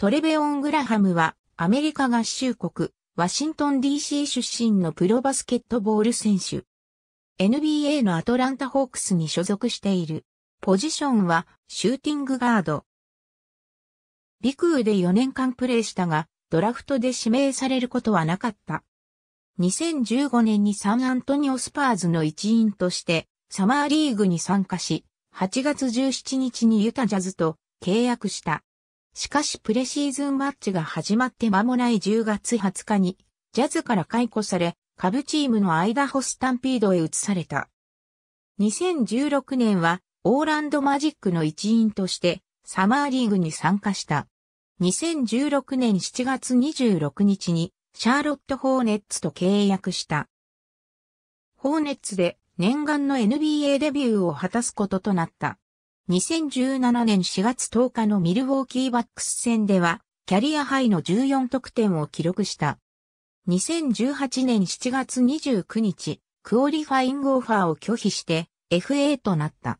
トレベオン・グラハムはアメリカ合衆国、ワシントン DC 出身のプロバスケットボール選手。NBA のアトランタホークスに所属している。ポジションはシューティングガード。陸空で4年間プレーしたが、ドラフトで指名されることはなかった。2015年にサンアントニオスパーズの一員としてサマーリーグに参加し、8月17日にユタジャズと契約した。しかしプレシーズンマッチが始まって間もない10月20日にジャズから解雇され、下部チームのアイダホスタンピードへ移された。2016年はオーランドマジックの一員としてサマーリーグに参加した。2016年7月26日にシャーロット・ホーネッツと契約した。ホーネッツで念願の NBA デビューを果たすこととなった。2017年4月10日のミルウォーキーバックス戦ではキャリアハイの14得点を記録した。2018年7月29日、クオリファイングオファーを拒否して FA となった。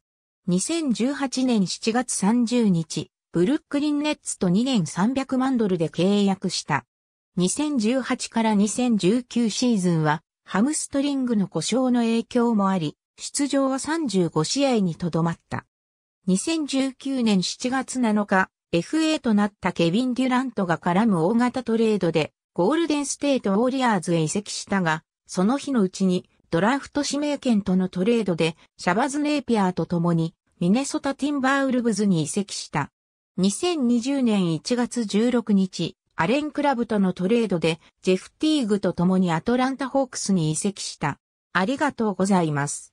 2018年7月30日、ブルックリンネッツと2年300万ドルで契約した。2018から2019シーズンはハムストリングの故障の影響もあり、出場は35試合にとどまった。2019年7月7日、FA となったケビン・デュラントが絡む大型トレードでゴールデンステートウォリアーズへ移籍したが、その日のうちにドラフト指名権とのトレードでシャバズ・ネイピアーと共にミネソタ・ティンバーウルブズに移籍した。2020年1月16日、アレンクラブとのトレードでジェフ・ティーグと共にアトランタ・ホークスに移籍した。ありがとうございます。